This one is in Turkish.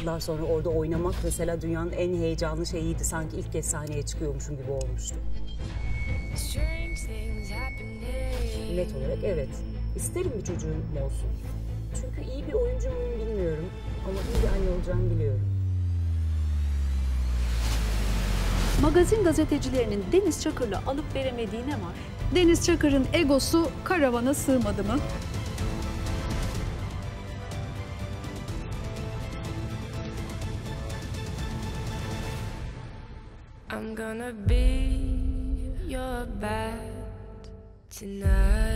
Yıllar sonra orada oynamak mesela dünyanın en heyecanlı şeyiydi. Sanki ilk kez sahneye çıkıyormuşum gibi olmuştu. Net olarak evet. İsterim bir çocuğum olsun. Çünkü iyi bir oyuncu muyum bilmiyorum. Ama iyi bir anne olacağımı biliyorum. Magazin gazetecilerinin Deniz Çakır'la alıp veremediği ne var? Deniz Çakır'ın egosu karavana sığmadı mı? I'm gonna be your bed tonight.